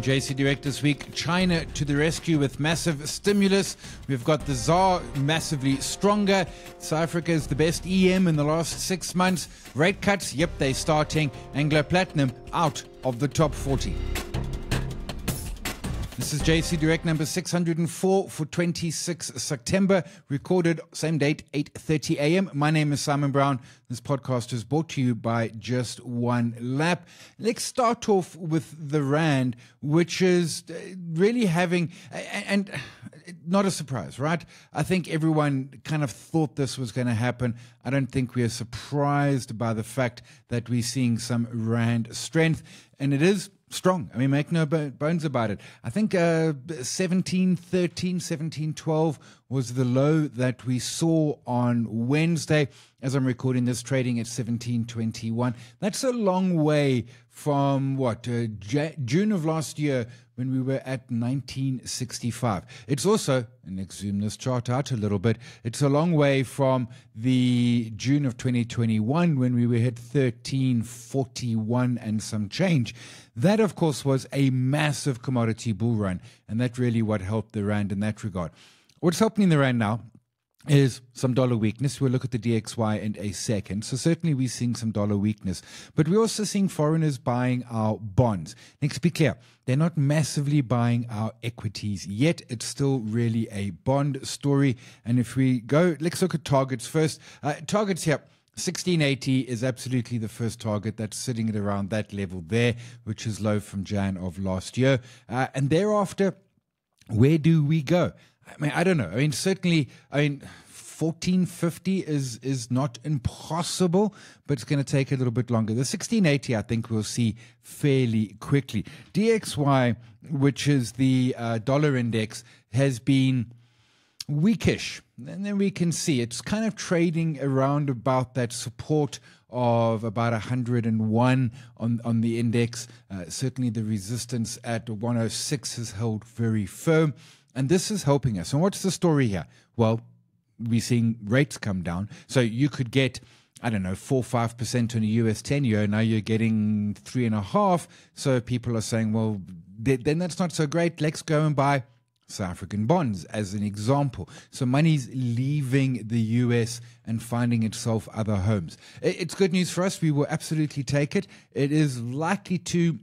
JSE Direct this week. China to the rescue with massive stimulus. We've got the ZAR massively stronger. South Africa is the best EM in the last six months. Rate cuts, yep, they're starting. Anglo Platinum out of the top 40. This is JSE Direct number 604 for 26 September, recorded same date 8:30 a.m. My name is Simon Brown. This podcast is brought to you by Just One Lap. Let's start off with the rand, which is uh, really having and not a surprise, right? I think everyone kind of thought this was going to happen. I don't think we are surprised by the fact that we're seeing some rand strength, and it is strong. I mean, make no bones about it. I think uh, 17, 13, 17, 12 was the low that we saw on Wednesday. As I'm recording this, trading at 1721. That's a long way from what uh, J- June of last year when we were at 1965. It's also, and let's zoom this chart out a little bit, it's a long way from the June of 2021 when we were at 1341 and some change. That, of course, was a massive commodity bull run, and that really what helped the Rand in that regard. What's helping the Rand now is some dollar weakness. We'll look at the DXY in a second. So certainly we're seeing some dollar weakness, but we're also seeing foreigners buying our bonds. Let's be clear. They're not massively buying our equities yet. It's still really a bond story. And if we go, let's look at targets first. Uh, targets here. 1680 is absolutely the first target that's sitting at around that level there, which is low from Jan of last year. Uh, and thereafter, where do we go? I mean, I don't know. I mean, certainly, I mean, 1450 is is not impossible, but it's going to take a little bit longer. The 1680, I think, we'll see fairly quickly. DXY, which is the uh, dollar index, has been weakish. And then we can see it's kind of trading around about that support of about 101 on, on the index. Uh, certainly the resistance at 106 has held very firm. And this is helping us. And what's the story here? Well, we're seeing rates come down. So you could get, I don't know, four, five percent on a US 10 year. Now you're getting three and a half. So people are saying, well, then that's not so great. Let's go and buy South African bonds as an example. So money's leaving the US and finding itself other homes. It's good news for us. We will absolutely take it. It is likely to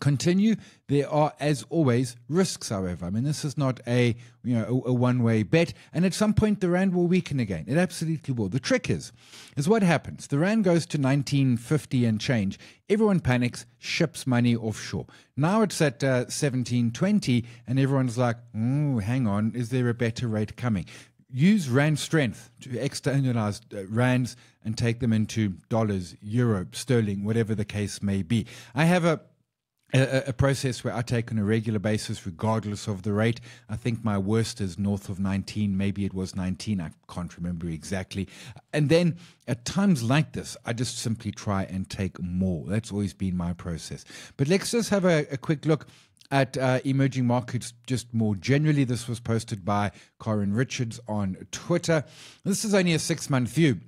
continue. There are, as always, risks, however. I mean, this is not a, you know, a, a one-way bet. And at some point, the Rand will weaken again. It absolutely will. The trick is, is what happens. The Rand goes to 1950 and change. Everyone panics, ships money offshore. Now it's at uh, 1720 and everyone's like, hang on, is there a better rate coming? use rand strength to externalize uh, rands and take them into dollars, euro, sterling, whatever the case may be. I have a a, a, process where I take on a regular basis, regardless of the rate. I think my worst is north of 19. Maybe it was 19. I can't remember exactly. And then at times like this, I just simply try and take more. That's always been my process. But let's just have a, a quick look at uh, emerging markets just more generally. This was posted by Corin Richards on Twitter. This is only a six month view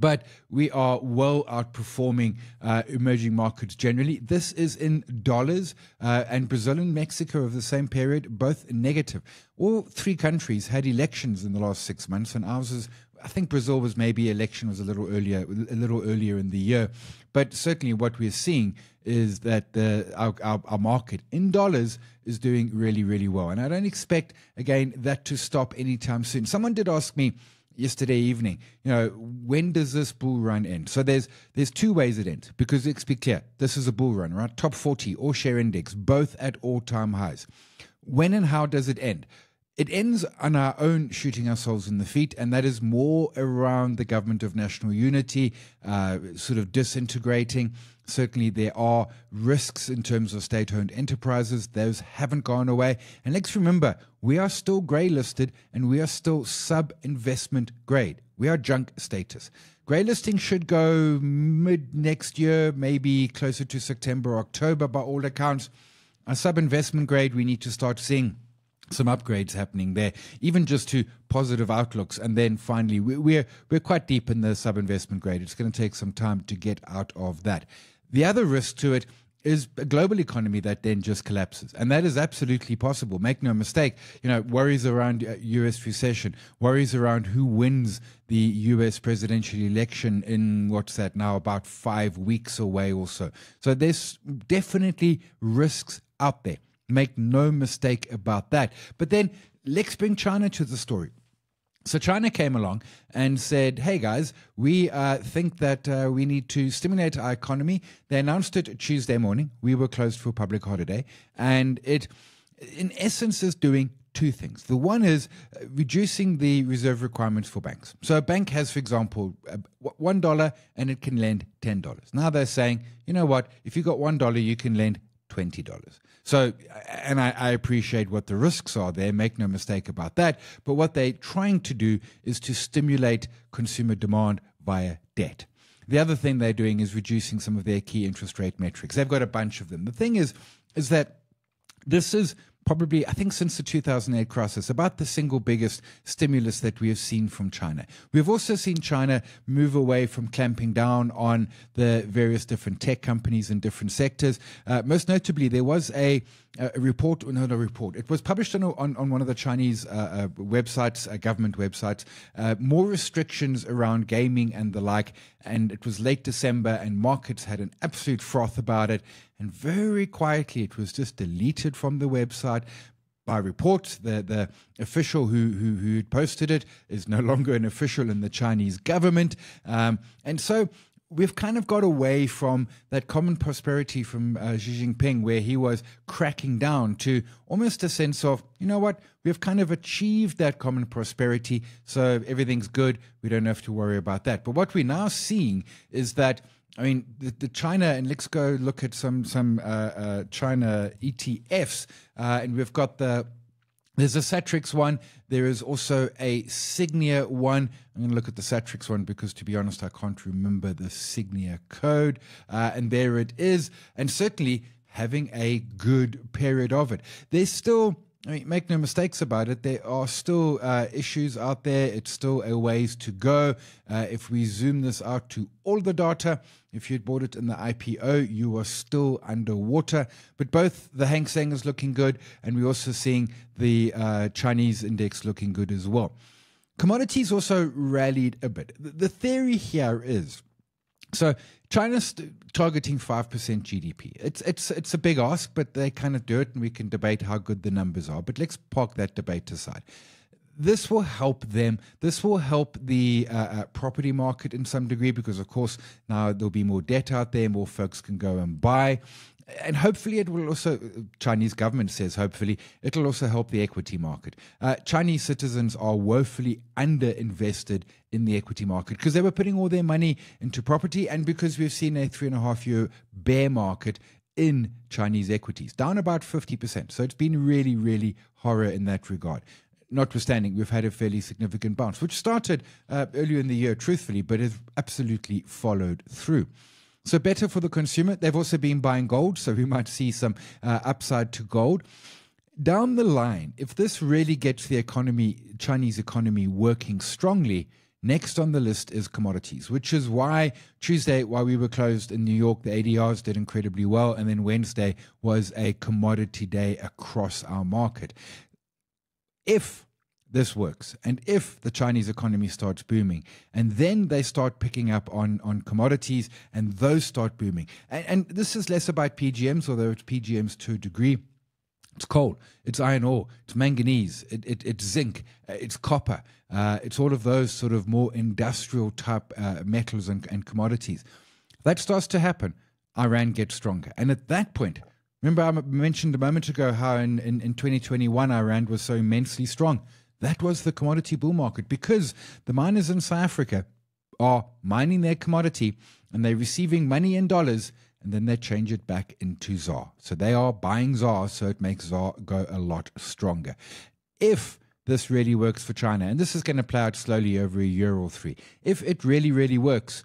but we are well outperforming uh, emerging markets generally. This is in dollars, uh, and Brazil and Mexico of the same period, both negative. All three countries had elections in the last six months, and ours is. I think Brazil was maybe election was a little earlier, a little earlier in the year, but certainly what we're seeing is that the, our, our, our market in dollars is doing really, really well, and I don't expect again that to stop anytime soon. Someone did ask me yesterday evening. You know, when does this bull run end? So there's there's two ways it ends because let's be clear, this is a bull run, right? Top 40 or share index, both at all-time highs. When and how does it end? It ends on our own shooting ourselves in the feet, and that is more around the government of national unity, uh, sort of disintegrating. Certainly, there are risks in terms of state owned enterprises. Those haven't gone away. And let's remember, we are still grey listed and we are still sub investment grade. We are junk status. Grey listing should go mid next year, maybe closer to September, October, by all accounts. A sub investment grade, we need to start seeing some upgrades happening there, even just to positive outlooks. And then finally, we're, we're quite deep in the sub investment grade. It's going to take some time to get out of that. The other risk to it is a global economy that then just collapses. And that is absolutely possible. Make no mistake. You know, worries around US uh, recession, worries around who wins the US presidential election in what's that now, about five weeks away or so. So there's definitely risks out there. Make no mistake about that. But then let's bring China to the story. So China came along and said, "Hey guys, we uh, think that uh, we need to stimulate our economy." They announced it Tuesday morning. We were closed for public holiday, and it, in essence, is doing two things. The one is uh, reducing the reserve requirements for banks. So a bank has, for example, one dollar and it can lend ten dollars. Now they're saying, you know what? If you got one dollar, you can lend twenty dollars. So, and I, I, appreciate what the risks are there, make no mistake about that. But what they're trying to do is to stimulate consumer demand via debt. The other thing they're doing is reducing some of their key interest rate metrics. They've got a bunch of them. The thing is, is that this is probably, I think, since the 2008 crisis, about the single biggest stimulus that we have seen from China. We've also seen China move away from clamping down on the various different tech companies in different sectors. Uh, most notably, there was a, a report, no, no report. It was published on, on, on one of the Chinese uh, uh, websites, uh, government websites, uh, more restrictions around gaming and the like. And it was late December, and markets had an absolute froth about it. And very quietly, it was just deleted from the website by report, the, the official who, who, who posted it is no longer an official in the Chinese government. Um, and so we've kind of got away from that common prosperity from uh, Xi Jinping, where he was cracking down to almost a sense of, you know what, we've kind of achieved that common prosperity, so everything's good. We don't have to worry about that. But what we're now seeing is that I mean, the, the, China, and let's go look at some some uh, uh, China ETFs, uh, and we've got the there's a Satrix one. There is also a Sygnia one. I'm going to look at the Satrix one because, to be honest, I can't remember the Sygnia code. Uh, and there it is. And certainly having a good period of it. There's still I mean, make no mistakes about it. There are still uh, issues out there. It's still a ways to go. Uh, if we zoom this out to all the data, if you'd bought it in the IPO, you are still underwater. But both the Hang Seng is looking good, and we're also seeing the uh, Chinese index looking good as well. Commodities also rallied a bit. The theory here is so China's targeting five percent GDP. It's it's it's a big ask, but they kind of do it, and we can debate how good the numbers are. But let's park that debate aside. This will help them. This will help the uh, uh, property market in some degree because, of course, now there'll be more debt out there, more folks can go and buy and hopefully it will also chinese government says hopefully it'll also help the equity market. Uh, chinese citizens are woefully underinvested in the equity market because they were putting all their money into property and because we've seen a three and a half year bear market in chinese equities down about 50% so it's been really really horror in that regard. Notwithstanding, we've had a fairly significant bounce, which started uh, earlier in the year, truthfully, but has absolutely followed through. So better for the consumer. They've also been buying gold, so we might see some uh, upside to gold. Down the line, if this really gets the economy, Chinese economy working strongly, next on the list is commodities, which is why Tuesday, while we were closed in New York, the ADRs did incredibly well, and then Wednesday was a commodity day across our market. If this works. And if the Chinese economy starts booming, and then they start picking up on, on commodities, and those start booming. And, and this is less about PGMs, although it's PGMs to a degree. It's coal, it's iron ore, it's manganese, it, it, it's zinc, uh, it's copper, uh, it's all of those sort of more industrial type uh, metals and, and commodities. That starts to happen. Iran gets stronger. And at that point, remember I mentioned a moment ago how in, in, in 2021 Iran was so immensely strong. That was the commodity bull market because the miners in South Africa are mining their commodity and they're receiving money in dollars and then they change it back into ZAR. So they are buying ZAR, so it makes ZAR go a lot stronger. If this really works for China, and this is going to play out slowly over a year or three, if it really, really works,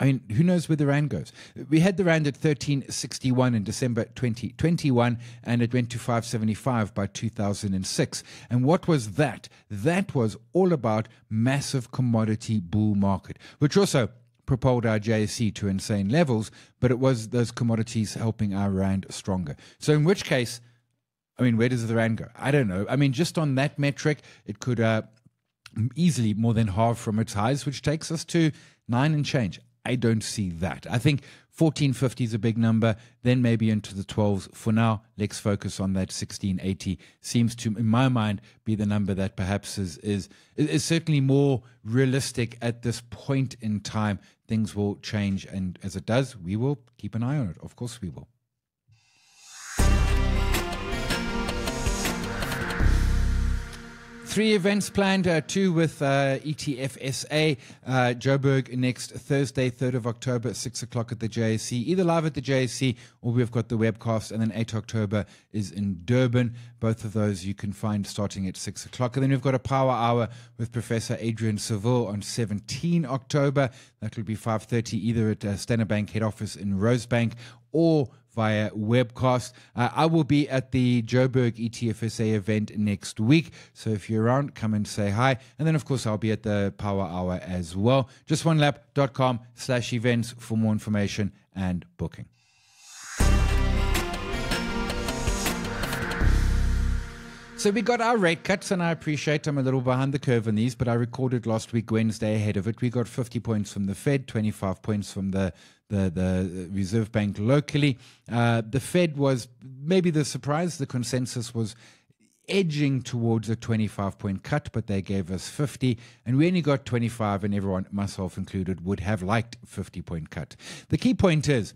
I mean, who knows where the Rand goes? We had the Rand at 1361 in December 2021, and it went to 575 by 2006. And what was that? That was all about massive commodity bull market, which also propelled our JSE to insane levels, but it was those commodities helping our rand stronger. So, in which case, I mean, where does the rand go? I don't know. I mean, just on that metric, it could uh, easily more than halve from its highs, which takes us to nine and change. I don't see that. I think 1450 is a big number, then maybe into the 12s. For now, let's focus on that 1680. Seems to, in my mind, be the number that perhaps is, is, is certainly more realistic at this point in time. Things will change, and as it does, we will keep an eye on it. Of course, we will. Three events planned, uh, two with uh, ETFSA, uh, Joburg next Thursday, 3rd of October, 6 o'clock at the JSE, either live at the JSE or we've got the webcast, and then 8 October is in Durban. Both of those you can find starting at 6 o'clock. And then we've got a power hour with Professor Adrian Saville on 17 October. That will be 5.30 either at uh, Standard Bank head office in Rosebank or via webcast. Uh, I will be at the Joburg ETFSA event next week. So if you're around, come and say hi. And then, of course, I'll be at the Power Hour as well. Just Justonelap.com slash events for more information and booking. So we got our rate cuts, and I appreciate I'm a little behind the curve on these, but I recorded last week Wednesday ahead of it. We got 50 points from the Fed, 25 points from the the, the Reserve Bank locally. Uh, the Fed was maybe the surprise. The consensus was edging towards a 25 point cut, but they gave us 50, and we only got 25, and everyone, myself included, would have liked 50 point cut. The key point is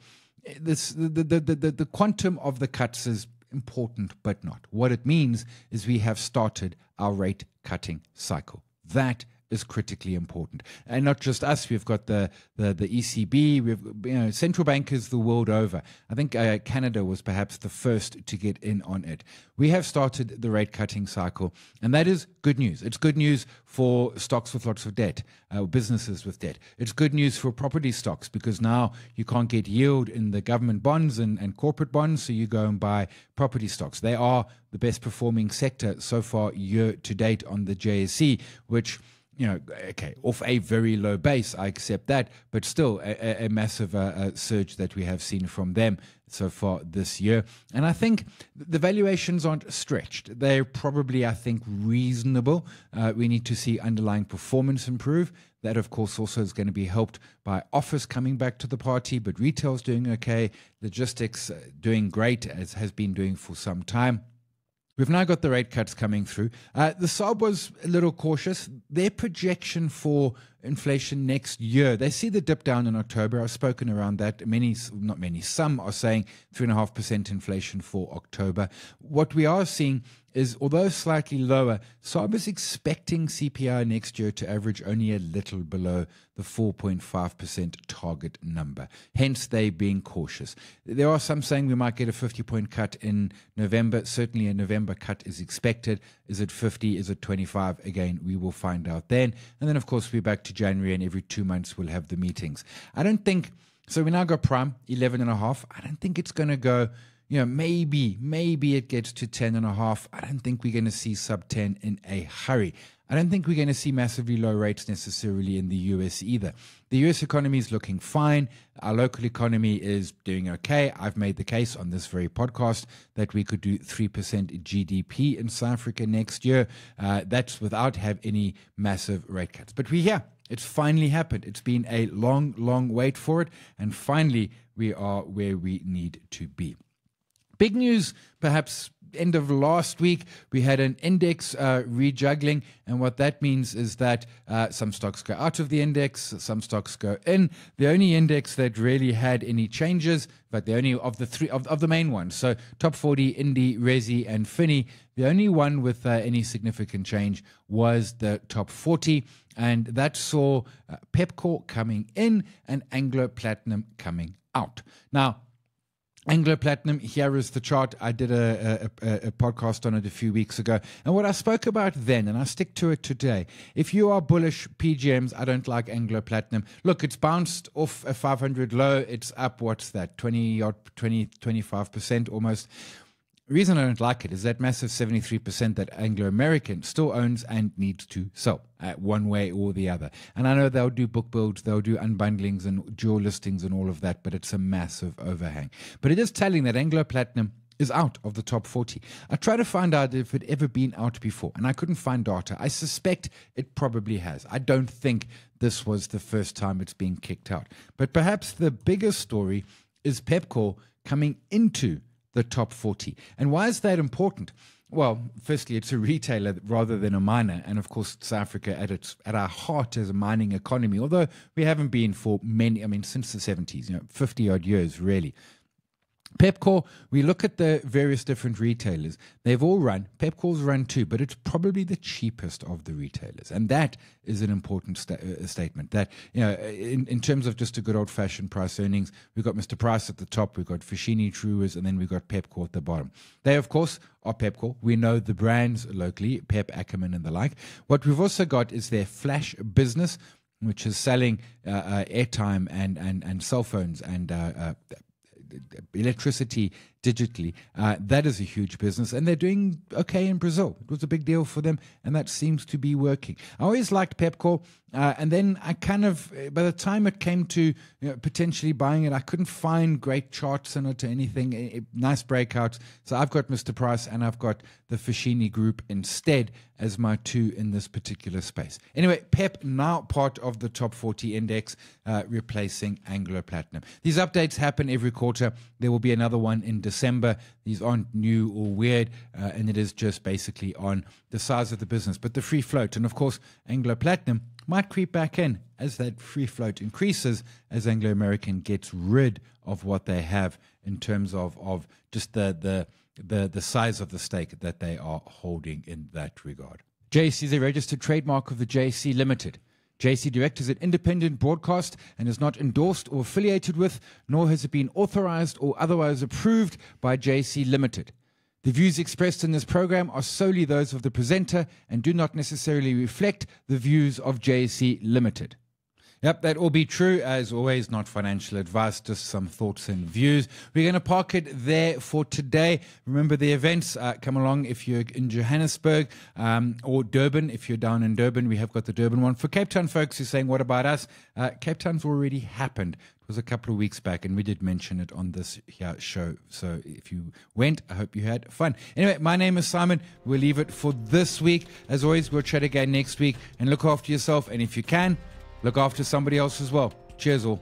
this the, the, the, the quantum of the cuts is important, but not. What it means is we have started our rate cutting cycle. That is critically important. And not just us, we've got the, the, the ECB, we've, you know, central bankers the world over. I think uh, Canada was perhaps the first to get in on it. We have started the rate cutting cycle, and that is good news. It's good news for stocks with lots of debt, uh, businesses with debt. It's good news for property stocks because now you can't get yield in the government bonds and, and corporate bonds, so you go and buy property stocks. They are the best performing sector so far year to date on the JSE, which you know, okay, off a very low base, I accept that, but still a, a massive uh, uh, surge that we have seen from them so far this year. And I think the valuations aren't stretched. They're probably, I think, reasonable. Uh, we need to see underlying performance improve. That, of course, also is going to be helped by office coming back to the party, but retail's doing okay, logistics uh, doing great, as has been doing for some time. We've now got the rate cuts coming through. Uh, the SARB was a little cautious. Their projection for inflation next year, they see the dip down in October. I've spoken around that. Many, not many, some are saying 3.5% inflation for October. What we are seeing is, although slightly lower, SARB is expecting CPI next year to average only a little below the 4.5% target number. Hence, they being cautious. There are some saying we might get a 50 point cut in November. Certainly, a November cut is expected. Is it 50? Is it 25? Again, we will find out then. And then, of course, we're back to January, and every two months we'll have the meetings. I don't think so. We now got prime 11 and a half. I don't think it's going to go you know, maybe, maybe it gets to 10 and a half. I don't think we're going to see sub 10 in a hurry. I don't think we're going to see massively low rates necessarily in the US either. The US economy is looking fine. Our local economy is doing okay. I've made the case on this very podcast that we could do 3% GDP in South Africa next year. Uh, that's without have any massive rate cuts. But we're here. It's finally happened. It's been a long, long wait for it. And finally, we are where we need to be. Big news, perhaps end of last week, we had an index uh, rejuggling. And what that means is that uh, some stocks go out of the index, some stocks go in. The only index that really had any changes, but the only of the three of, of the main ones, so top 40, Indy, Resi, and Fini, the only one with uh, any significant change was the top 40. And that saw uh, Pepkor coming in and Anglo Platinum coming out. Now, Anglo Platinum, here is the chart. I did a, a, a, podcast on it a few weeks ago. And what I spoke about then, and I stick to it today, if you are bullish PGMs, I don't like Anglo Platinum. Look, it's bounced off a 500 low. It's up, what's that, 20 or 20, 25% almost. Reason I don't like it is that massive 73% that Anglo American still owns and needs to sell uh, one way or the other. And I know they'll do book builds, they'll do unbundlings and dual listings and all of that, but it's a massive overhang. But it is telling that Anglo Platinum is out of the top 40. I tried to find out if it ever been out before, and I couldn't find data. I suspect it probably has. I don't think this was the first time it's being kicked out. But perhaps the biggest story is Pepkor coming into the top 40. And why is that important? Well, firstly, it's a retailer rather than a miner, and of course, South Africa at its at our heart is a mining economy. Although we haven't been for many, I mean, since the seventies, you know, fifty odd years really. Pepkor, we look at the various different retailers. They've all run. Pepkor's run too, but it's probably the cheapest of the retailers. And that is an important sta- uh, statement. That, you know, in, in terms of just a good old fashioned price earnings, we've got Mr. Price at the top, we've got Foschini Truworths, and then we've got Pepkor at the bottom. They, of course, are Pepco. We know the brands locally, Pep, Ackerman, and the like. What we've also got is their flash business, which is selling uh, uh, airtime and, and, and cell phones and uh, uh electricity digitally. Uh, that is a huge business, and they're doing okay in Brazil. It was a big deal for them, and that seems to be working. I always liked Pepkor, uh, and then I kind of, by the time it came to you know, potentially buying it, I couldn't find great charts in it or anything, it, nice breakouts. So I've got Mr. Price, and I've got the Foschini Group instead as my two in this particular space. Anyway, PEP now part of the top 40 index, uh, replacing Anglo Platinum. These updates happen every quarter. There will be another one in December. December. These aren't new or weird, uh, and it is just basically on the size of the business. But the free float, and of course, Anglo Platinum might creep back in as that free float increases, as Anglo American gets rid of what they have in terms of, of just the, the, the, the size of the stake that they are holding in that regard. JSE is a registered trademark of the JSE Limited. JSE Direct is an independent broadcast and is not endorsed or affiliated with, nor has it been authorized or otherwise approved by JSE Limited. The views expressed in this program are solely those of the presenter and do not necessarily reflect the views of JSE Limited. Yep, that will be true. As always, not financial advice, just some thoughts and views. We're going to park it there for today. Remember the events. Uh, come along if you're in Johannesburg um, or Durban. If you're down in Durban, we have got the Durban one. For Cape Town folks who are saying, what about us? Uh, Cape Town's already happened. It was a couple of weeks back, and we did mention it on this here show. So if you went, I hope you had fun. Anyway, my name is Simon. We'll leave it for this week. As always, we'll chat again next week. And look after yourself. And if you can, Look after somebody else as well. Cheers all.